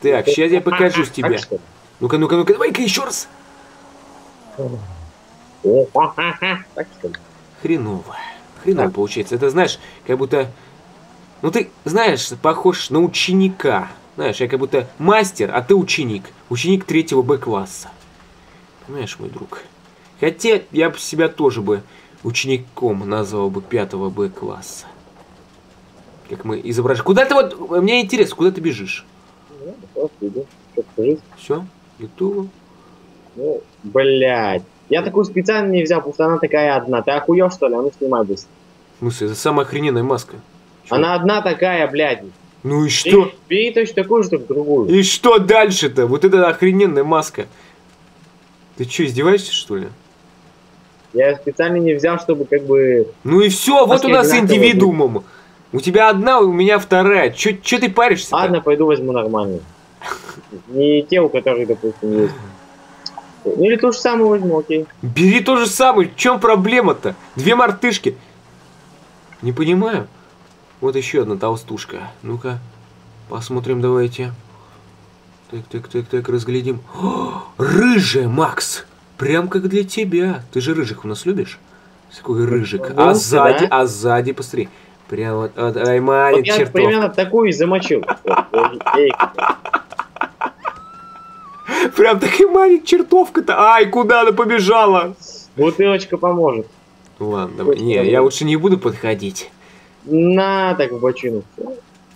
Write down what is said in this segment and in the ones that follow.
Так, сейчас я покажу с тебя. Ну-ка, ну-ка, ну-ка, давай-ка еще раз. Хреново. Хреново получается. Это знаешь, как будто... Ну ты, знаешь, похож на ученика. Знаешь, я как будто мастер, а ты ученик. Ученик третьего Б-класса. Понимаешь, мой друг? Хотя я бы себя тоже бы учеником назвал бы пятого Б-класса. Как мы изображаем. Куда ты вот... Мне интересно, куда ты бежишь? Просто иду. Что скажи? Все? Ютуб? Ну, блядь. Я такую специально не взял, потому что она такая одна. Ты охуел, что ли? А ну снимай быстро. В смысле, это самая охрененная маска. Чё? Она одна такая, блядь. Ну и Бери, что? бери точно такую же, только другую. И что дальше-то? Вот это охрененная маска. Ты что, издеваешься, что ли? Я специально не взял, чтобы как бы... Ну и все, вот у нас индивидуумом. У тебя одна, у меня вторая. Че ты паришься? Ладно, пойду возьму нормальную. Не те, у которых, допустим, есть. Ну или ту же самую возьму, окей. Бери то же самое. В чем проблема-то? Две мартышки. Не понимаю. Вот еще одна толстушка. Ну-ка, посмотрим давайте. Так, так, так, так, разглядим. О, рыжая, Макс! Прям как для тебя. Ты же рыжих у нас любишь? Какой рыжик. А сзади, а сзади, посмотри. Прям вот, вот ай, Вот я чертов. примерно такую и замочил. Прям такая маленькая чертовка-то. Ай, куда она побежала? Бутылочка поможет. Ну ладно, давай. Не, я лучше не буду подходить. На, так в бочину.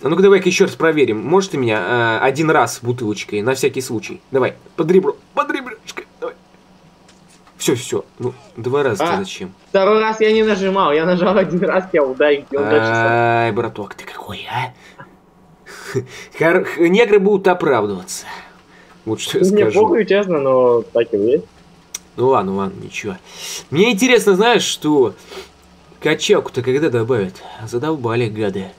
А ну-ка давай-ка еще раз проверим. Может ты меня э, один раз бутылочкой, на всякий случай. Давай, под ребро, под ребрышко. Все, все. Ну, два раза А. зачем? Второй раз я не нажимал, я нажал один раз, я ударил. Ай, браток, ты какой, а? Негры будут оправдываться. Вот что я Мне скажу. похуй, честно, но так и есть. Ну ладно, ладно, ничего. Мне интересно, знаешь, что качалку-то когда добавят? Задолбали гады.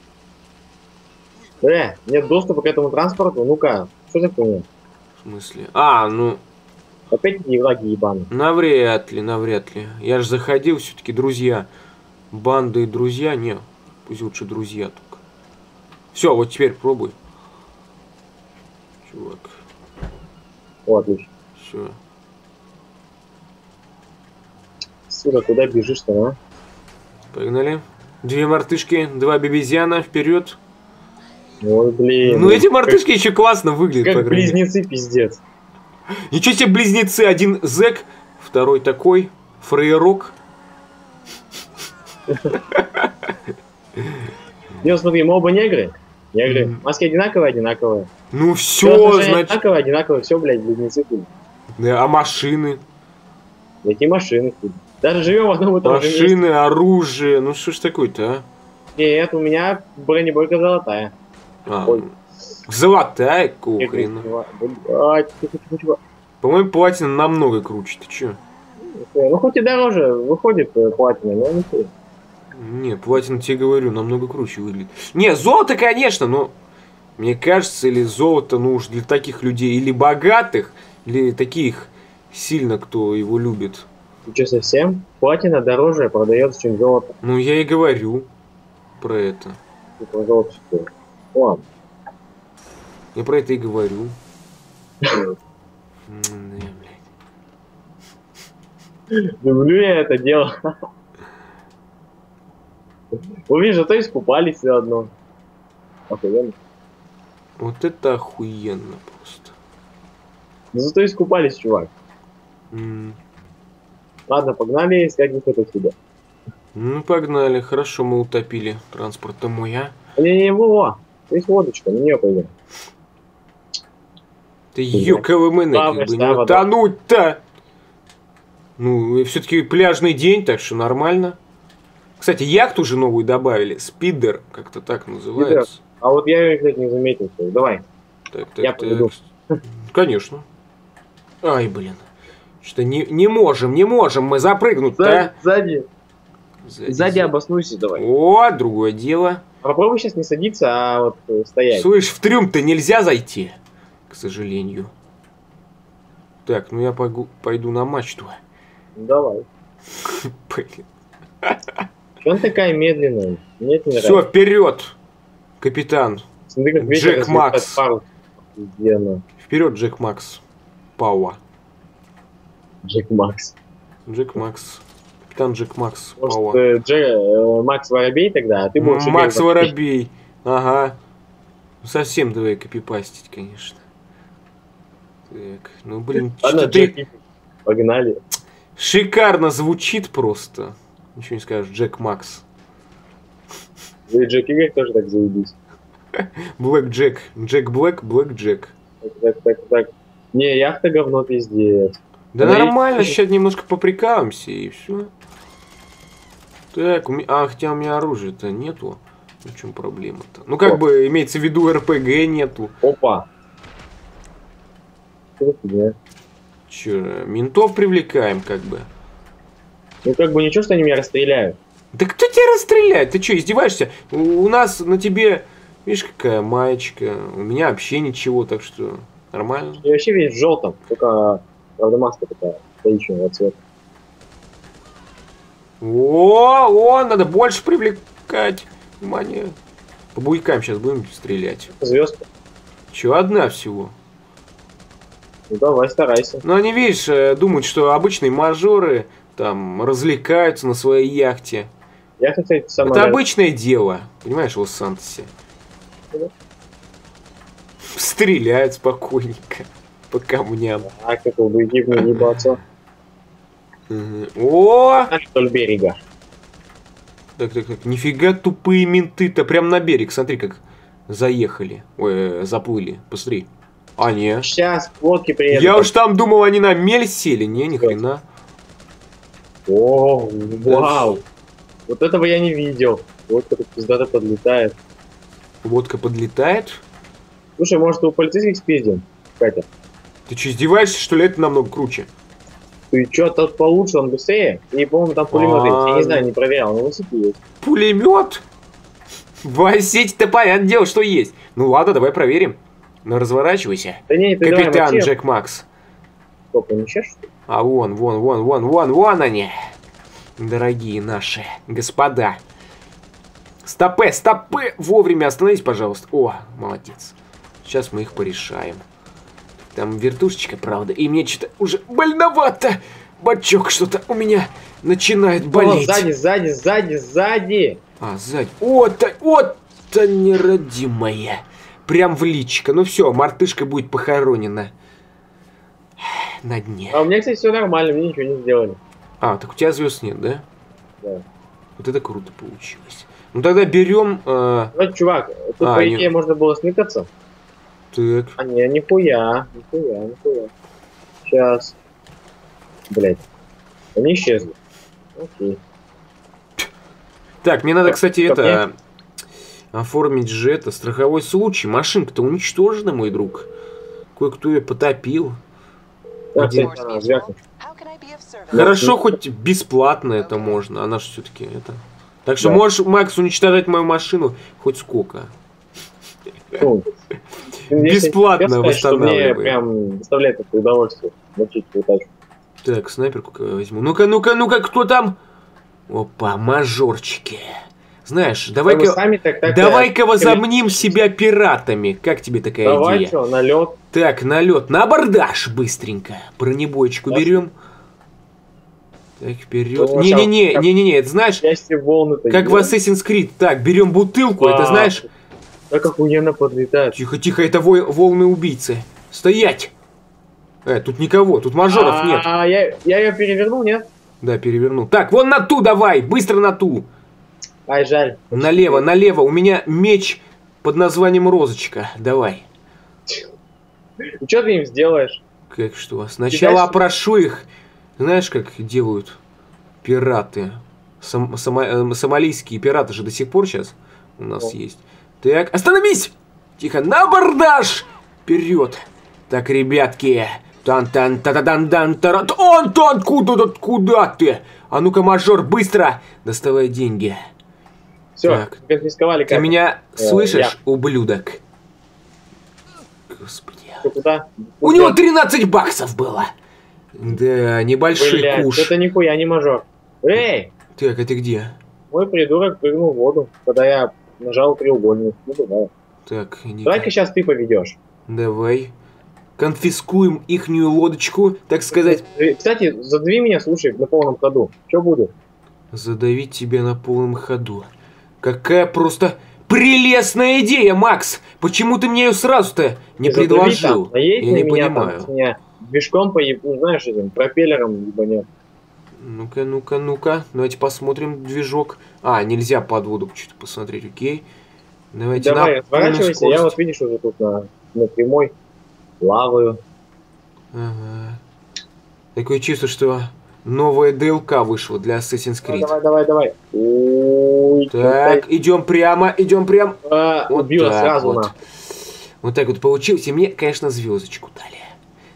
Бля, нет доступа к этому транспорту, ну-ка, что за хуйня? В смысле? А, ну, Опять эти враги ебаные. навряд ли, навряд ли. Я же заходил, все-таки друзья. Банды и друзья, не. Пусть лучше друзья только. Все, вот теперь пробуй. Чувак, О, отлично. все. Сука, куда бежишь-то, а? Погнали. Две мартышки, два бебезьяна, вперед. Ой, блин. Ну эти мартышки еще классно выглядят, Как близнецы, пиздец. Ничего себе близнецы, один зэк, второй такой, фрейрок. Не, смотри, мы оба негры. Негры. Маски одинаковые, одинаковые. Ну все, значит. Одинаковые, одинаковые, все, блядь, близнецы. Да, а машины? Эти машины. Даже живем в одном и том же. Машины, оружие. Ну что ж такое-то, Нет, у меня бронебойка золотая. а? а Ой. Золотая, тихо. По-моему, платина намного круче. Ты чё? Ну хоть и дороже выходит э, платина, но не хуй. Не, платина, тебе говорю, намного круче выглядит. Не, золото, конечно, но мне кажется, или золото, ну уж для таких людей, или богатых, или таких сильно, кто его любит. Ты что, совсем? Платина дороже продается, чем золото. Ну, я и говорю про это. Ты про золото что? Ладно. Я про это и говорю. Люблю я это дело. Увидишь, зато искупались все одно. Охуенно. Вот это охуенно просто. Зато искупались, чувак. М. Ладно, погнали искать выход отсюда. Ну, погнали. Хорошо, мы утопили транспорт мой, а? Не-не, во, есть водочка, на нее пойдем. Ты ёковый мэны, как бы да, не вода? утонуть-то! Ну, все-таки пляжный день, так что нормально. Кстати, яхту уже новую добавили. Спидер, как-то так называется. А вот я ее, кстати, не заметил. Давай. Так, так, Я так. поведу. Конечно. Ай, блин. Что не, не можем, не можем мы запрыгнуть, Сзади, да? сзади, Сзади, сзади обоснуйся давай. О, другое дело. Попробуй сейчас не садиться, а вот э, стоять. Слышь, в трюм-то нельзя зайти, к сожалению. Так, ну я пойду, пойду на мачту. Давай. Блин. Че он такая медленная? Нет, не Все, нравится. вперед, капитан. Смотри, как Джек Макс. Вперед, Джек Макс. Пауа. Джек Макс. Джек Макс. Капитан Джек Макс. Может, Пауа. э, Дже- э, Макс Воробей тогда, а ты будешь... Макс Воробей. Ага. Ну, Совсем давай копипастить, конечно. Так, ну блин, что ты Погнали. шикарно звучит просто. Ничего не скажешь, Джек Макс. Да и Джек Игорь тоже так заебись. Блэк Джек. Джек Блэк, Блэк Джек. Так, так, так, так. Не, яхта говно пиздец. Да нормально, сейчас немножко поприкаемся и все. Так, у меня... А, хотя у меня оружия-то нету. В чем проблема-то? Ну, как О. бы, имеется в виду, РПГ нету. Опа. Фигня? Че, ментов привлекаем, как бы. Ну как бы ничего, что они меня расстреляют. Да кто тебя расстреляет? Ты что, издеваешься? У, у нас на тебе, видишь, какая маечка. У меня вообще ничего, так что нормально. Я вообще весь в желтом, только, правда, маска такая коричневого цвета. О, о, надо больше привлекать внимание. По буйкам сейчас будем стрелять. Звезд. Че, одна всего. Ну давай, старайся. Но они, видишь, э, думают, что обычные мажоры там развлекаются на своей яхте. Я, кстати, сама... Это обычное дело, понимаешь, в Лос-Сантосе. Да. Стреляют спокойненько по камням. А, как бы гибну не баться. Мгм. О! Вдоль берега. Так, так, так. Нифига тупые менты-то прям на берег. Смотри, как заехали. Ой, э, заплыли. Посмотри. А, не. Сейчас лодки приедут. Я уж там думал, они на мель сели. Не, ни хрена. О, вау. Вот этого я не видел. Лодка тут пиздато подлетает. Водка подлетает. Слушай, может, у полицейских спиздим? Катя. Ты что, издеваешься, что ли? Это намного круче. Ты чё, тот получше, он быстрее? И, по-моему, там пулемет есть. Я А, не знаю, не проверял, но высоты есть. Пулемет? В сети-то понятное дело, что есть. Ну ладно, давай проверим. Ну разворачивайся. Да не, давай Капитан. Джек Макс. Что ли? А вон, вон, вон, вон, вон, вон они. Дорогие наши господа. Стопы, стопы! Вовремя остановись, пожалуйста. О, молодец. Сейчас мы их порешаем. Там вертушечка, правда. И мне что-то уже больновато. Бачок что-то у меня начинает О, болеть. сзади, сзади, сзади, сзади! А, сзади. Вот, вот, неродимая. Прям в личико. Ну все, мартышка будет похоронена. На дне. А у меня, кстати, все нормально, мне ничего не сделали. А, так у тебя звезд нет, да? Да. Вот это круто получилось. Ну тогда берем. э, Ну, чувак, тут, А, по идее, можно было сныкаться. так. А не, нихуя, нихуя, нихуя. Сейчас. Блять. Они исчезли. Окей. Так, мне надо, кстати, это оформить же это страховой случай. Машинка-то уничтожена, мой друг. Кое-кто ее потопил. Один. Хорошо, хоть бесплатно это можно. Она же все-таки это. Так что Да. можешь, Макс, уничтожать мою машину хоть сколько. Ну, Бесплатно что Мне прям доставляет это удовольствие. Так, снайперку возьму. Ну-ка, ну-ка, ну-ка, кто там? Опа, мажорчики. Знаешь, давай-ка... Давай-ка возомним себя пиратами. Как тебе такая Давай, идея? что, на лед. Так, на лед, на абордаж быстренько. Бронебойчику Классно. берем. Так, вперед. Не-не-не, не-не-не, это знаешь, как в Assassin's Creed. Так, берем бутылку, это А, знаешь... Так охуенно подлетает. Тихо, тихо, это волны убийцы. Стоять! Э, тут никого, тут мажоров нет. А, я, я ее перевернул, нет? Да, перевернул. Так, вон на ту давай, быстро на ту. Ай, жаль. Налево, налево. У меня меч под названием Розочка. Давай. И что ты им сделаешь? Как что? Сначала Кидай- опрошу их. Знаешь, как делают пираты? Сом- сома- э, сомалийские пираты же до сих пор сейчас у нас О. есть. Так, остановись! Тихо, на абордаж! Вперед! Так, ребятки. тан тан та та дан дан тара Он то откуда тут куда ты? А ну-ка, мажор, быстро! Доставай деньги. Все, Так. конфисковали Ты меня Э, слышишь, ублюдок? Господи. Ты куда? У него 13 баксов было. Да, небольшой Блядь, куш. это нихуя не мажор. Эй, Так, а ты где? мой придурок прыгнул в воду, когда я нажал треугольник. Ну, давай. Так, иди. Давай-ка сейчас ты поведешь. Давай. Конфискуем ихнюю лодочку, так сказать. Э, Кстати, задви меня, слушай, на полном ходу. Что будет? Задавить тебя на полном ходу. Какая просто прелестная идея, Макс! Почему ты мне ее сразу-то не Задави предложил? там, наедь Я не меня, там, понимаю. с меня движком поеб... ну, знаешь, этим пропеллером ебанет. Ну-ка, ну-ка, ну-ка. Давайте посмотрим движок. А, нельзя под воду что-то посмотреть, окей. Давайте Давай, на разворачивайся, я скорость. вот видишь уже тут на, на прямой плаваю. Ага. Такое чувство, что новая ДЛК вышла для Assassin's Creed. давай, давай, давай. Ой, Так, идем прямо, идем прямо. а, Вот убила так сразу вот. на. Вот так вот получилось. И мне, конечно, звездочку дали.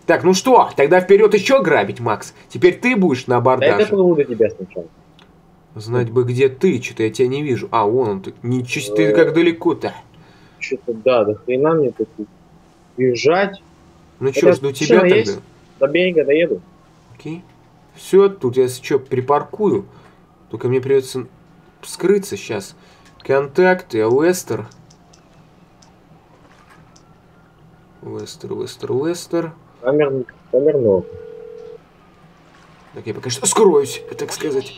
Так, ну что, тогда вперед еще грабить, Макс. Теперь ты будешь на Да это абордаже. плыву до тебя сначала. Знать бы, где ты, что-то я тебя не вижу. А, вон он, ты. Ничего себе, ты Э. как далеко-то. Что-то да, до хрена мне тут бежать. Ну что, жду тебя тогда. есть? До берега доеду. Окей. Все, тут я что, припаркую. Только мне придется скрыться сейчас. Контакты, Лестер. Лестер, Лестер, Лестер. Камер, камерного. Так, я пока что скроюсь, так сказать.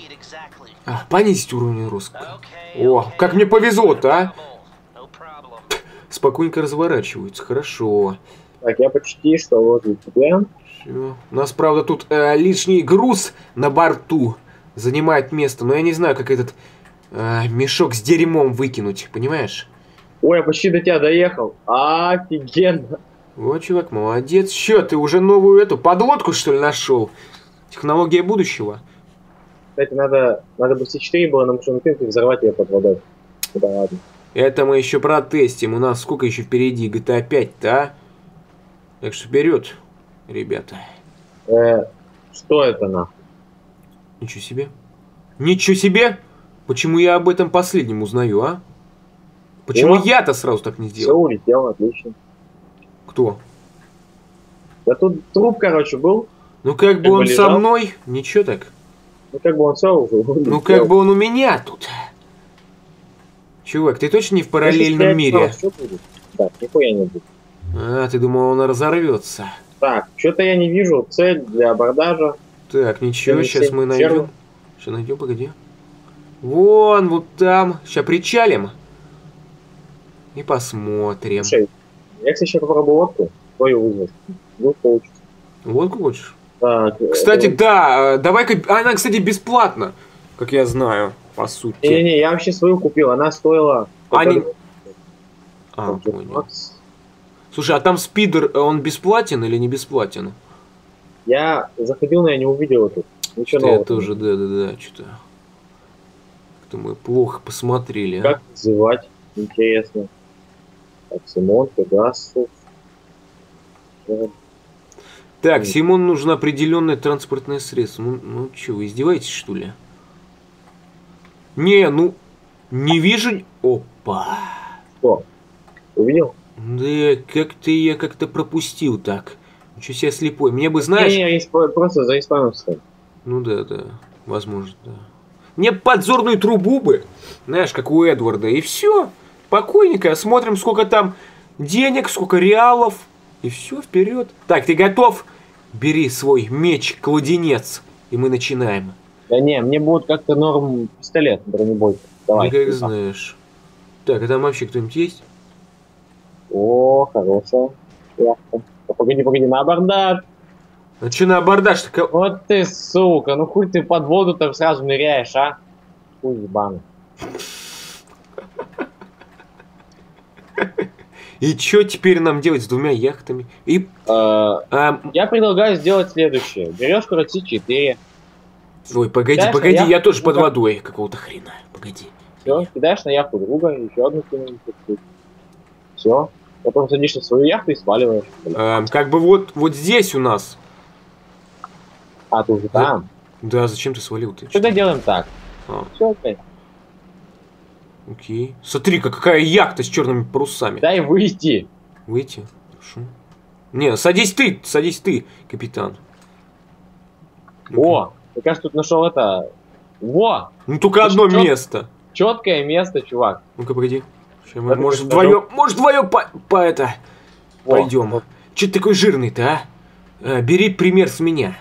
А, понизить уровень русского. О, как мне повезло-то, а? Спокойненько разворачиваются, хорошо. Так, я почти что возле тебя. Всё. У нас, правда, тут э, лишний груз на борту занимает место, но я не знаю, как этот э, мешок с дерьмом выкинуть, понимаешь? Ой, я почти до тебя доехал. Офигенно. Вот, чувак, молодец. Чё, ты уже новую эту подлодку, что ли, нашел? Технология будущего. Кстати, надо, надо бы C4 было на и взорвать ее под водой. Да ладно. Это мы еще протестим. У нас сколько еще впереди GTA 5-то, а? Так что вперед, ребята. Э, что это нахуй? Ничего себе. Ничего себе! Почему я об этом последнем узнаю, а? Почему О. я-то сразу так не Все сделал? улетело, отлично. Кто? Да тут труп, короче, был. Ну как бы Как бы он со лежал. мной? Ничего так. Ну как бы он все уже улетел. Ну как бы он у меня тут. Чувак, ты точно не в параллельном мире? Да, нихуя не будет. А, ты думал, он разорвется. Так, что-то я не вижу цель для абордажа. Так, ничего, сейчас мы найдем. Сейчас найдем, погоди. Вон, вот там. Сейчас причалим. И посмотрим. Слушай, я, кстати, еще попробую водку. Твою вызвать. Ну, получится. Водку хочешь? Так, Кстати, э, да, э, давай-ка... Она, кстати, бесплатна, как я знаю, по сути. Не-не-не, я вообще свою купил. Она стоила... А не-? А, понял. Слушай, а там спидер, э, он бесплатен или не бесплатен? Я заходил, но я не увидел это. Ничего Что-то я нового. тоже, да-да-да, что-то... Как-то мы плохо посмотрели, а. Как называть? Интересно. Так, Симон, Пегасус. Э, Так. Симон нужно определенное транспортное средство. Ну, ну что, вы издеваетесь, что ли? Не, ну, не вижу... Опа. Что? Увидел? Да, как-то я как-то пропустил так. Ничего себе слепой. Мне бы, знаешь... Не, я просто заиспанился. Ну да, да, возможно, да. Мне подзорную трубу бы, знаешь, как у Эдварда, и все. Покойненько, смотрим, сколько там денег, сколько реалов, и все, вперед. Так, ты готов? Бери свой меч-кладенец, и мы начинаем. Да не, мне будет как-то норм пистолет, бронебойка. Давай. Ну, как знаешь. Так, а там вообще кто-нибудь есть? О, хорошая. яхта. Да Погоди, погоди, на абордаж. А что на абордаж-то? ко- Вот ты, сука, ну хуй ты под воду там сразу ныряешь, а? Хуй ебаный. И что теперь нам делать с двумя яхтами? И... Э, а, Я предлагаю сделать следующее. Берешь, короче, 4. ой, погоди, погоди, я- тоже ну под водой какого-то хрена. Погоди. Все, кидаешь на яхту друга, еще одну кинешь. Все. Потом садишься в свою яхту и сваливаешь. Эм, как бы вот, вот здесь у нас. А, ты уже там. Да, зачем ты свалил ты? Тогда делаем так. А, Все, опять. окей. Смотри-ка, какая яхта с черными парусами. Дай выйти. Выйти? Хорошо. Не, садись ты, садись ты, капитан. Ну-ка. О, я кажется, тут нашел это. Во! Ну только Ну одно что? место. Четкое место, чувак. Ну-ка, погоди. Щас мы, может, вдвоем, может, вдвоем по, по это... Во, Пойдем. вот. Че ты такой жирный-то, а? Э, Бери пример с меня.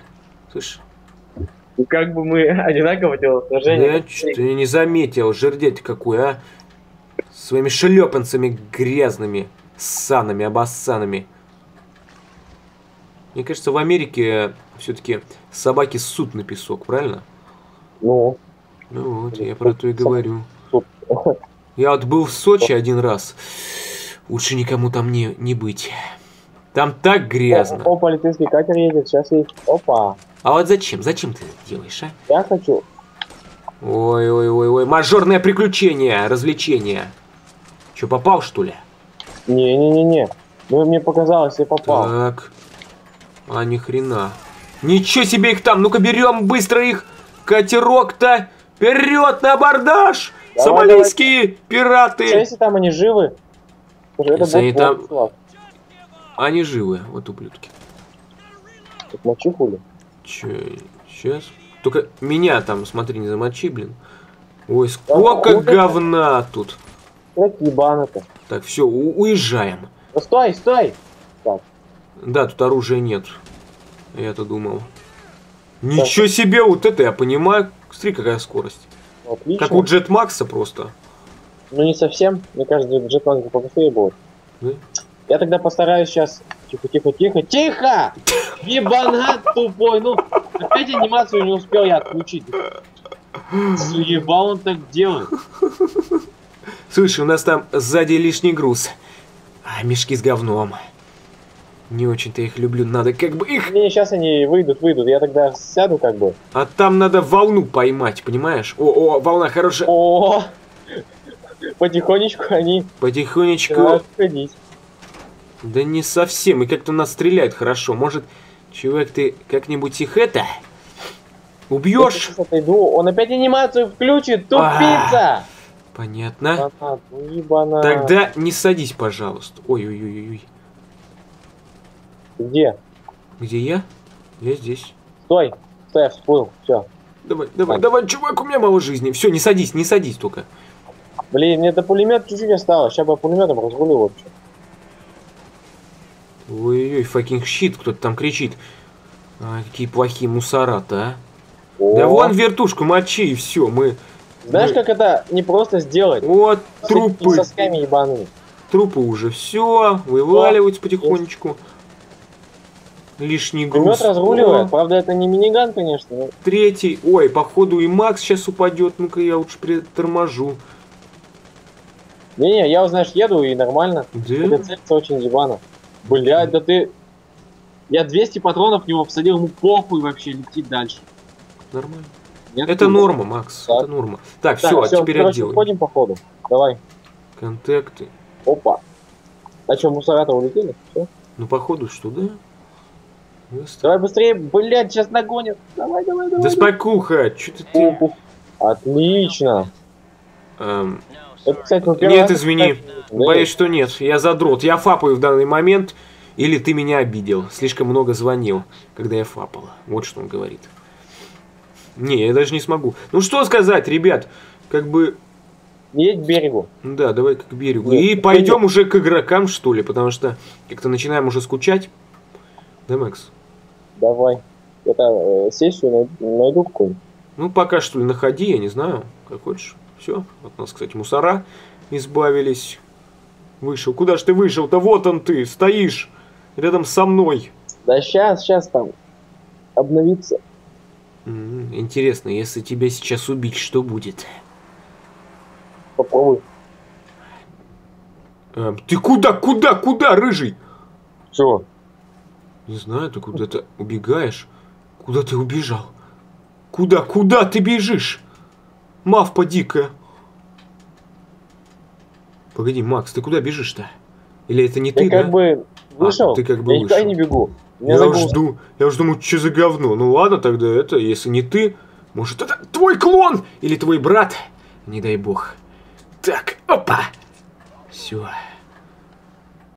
Слышь, И как бы мы одинаково телосложение. я что-то не заметил, жердеть какой, а? Своими шлепанцами грязными, ссаными, обоссанными. Мне кажется, в Америке все-таки собаки ссут на песок, правильно? Ну, Ну вот, я про то и говорю. Я вот был в Сочи один раз. Лучше никому там не, не быть. Там так грязно. О, полицейский катер едет, сейчас есть. Опа. А вот зачем? Зачем ты это делаешь, а? Я хочу. Ой-ой-ой-ой, мажорное приключение, развлечение. Че, попал, что ли? Не-не-не-не. Ну, мне показалось, я попал. Так. А ни хрена. Ничего себе их там! Ну-ка берем быстро их! Катерок-то! Вперед на абордаж! Сомалийские Что, пираты! если там они живы? Это Если они там-. Они живы, вот ублюдки. Так мочи хули. Че, сейчас? Только меня там, смотри, не замочи, блин. Ой, сколько вот это- говна тут. Как ебано-то. Так, все, уезжаем. Ну, стой, стой! Да, тут оружия нет. Я-то думал. Ничего себе, вот это я понимаю. Смотри, какая скорость. Отлично. Как у Джет Макса просто. Ну, не совсем. Мне кажется, джетланг побыстрее будет. Да? Я тогда постараюсь сейчас... Тихо, тихо, тихо, тихо! Ебанат тупой, ну, опять анимацию не успел я отключить. Заебал он так делает. Слушай, у нас там сзади лишний груз. А, мешки с говном. Не очень-то их люблю, надо как бы их... Не, сейчас они выйдут, выйдут. Я тогда сяду как бы. А там надо волну поймать, понимаешь? О, о, волна хорошая. О, потихонечку они Потихонечку. ходить. Да не совсем, и как-то нас стреляют хорошо. Может, чувак, ты как-нибудь их это... Я Убьешь? сейчас отойду, он опять анимацию включит, тупица! Понятно. Фанат, ну. Тогда не садись, пожалуйста. Ой-ой-ой-ой. Где? Где я? Я здесь. Стой, стой, я всплыл, все. Давай, давай, Так. давай, чувак, у меня мало жизни. Все, не садись, не садись только. Блин, мне до пулемет чуть-чуть осталось, сейчас бы я пулеметом разрулил вообще. Ой-ой-ой, fucking shit, кто-то там кричит. А, какие плохие мусора-то, а. О, Да вон вертушку мочи, и все, мы... Знаешь, мы- как это не просто сделать? Вот, С трупы, этими сосками ебаными. трупы уже все, вываливаются потихонечку. Лишний груз. Пулемет разруливает. О, Правда, это не миниган, конечно. но- Третий. Ой, походу и Макс сейчас упадет. Ну-ка я лучше приторможу. Не-не, я, знаешь, еду и нормально. Да? Это очень ебано. Блядь, да ты... Я 200 патронов в него всадил, ему похуй вообще, летит дальше. Нормально. Нет, Это норма, Макс. Так. Это норма. Так, Так, все, а всё, теперь короче, отделаем. входим по ходу. Давай. Контакты. Опа. А что, мусора-то улетели? Всё? Ну, походу, что, да? Давай быстрее, блядь, сейчас нагонят. Давай, давай, давай. Да спокуха, что ты... ты... Отлично. Эм, Это, кстати, ну, Нет, извини. Да, Боюсь, что нет. Я задрот. Я фапаю в данный момент. Или ты меня обидел. Слишком много звонил, когда я фапал. Вот что он говорит. Не, я даже не смогу. Ну что сказать, ребят? Как бы, Едь к берегу. да, давай к берегу. Нет, И пойдем уже к игрокам, что ли, потому что как-то начинаем уже скучать. Да, Макс? Давай. Это э, сессию най- найду какую-нибудь. Ну, пока что ли находи, я не знаю, как хочешь. Все, от нас, кстати, мусора избавились. Вышел. Куда ж ты вышел-то? Вот он ты, стоишь рядом со мной. Да сейчас, сейчас там обновиться. Интересно, если тебя сейчас убить, что будет? Попробуй. Эм, ты куда, куда, куда, рыжий? Чего? Не знаю, ты куда-то убегаешь. Куда ты убежал? Куда, куда ты бежишь? Мавпа дикая. Погоди, Макс, ты куда бежишь-то? Или это не Я ты, как да? бы вышел. А, ты как бы я никуда вышел. не бегу. Меня Я загрузка. уж жду, я уж думаю, что за говно. Ну ладно, тогда это, если не ты, может это твой клон или твой брат, не дай бог. Так, опа, все.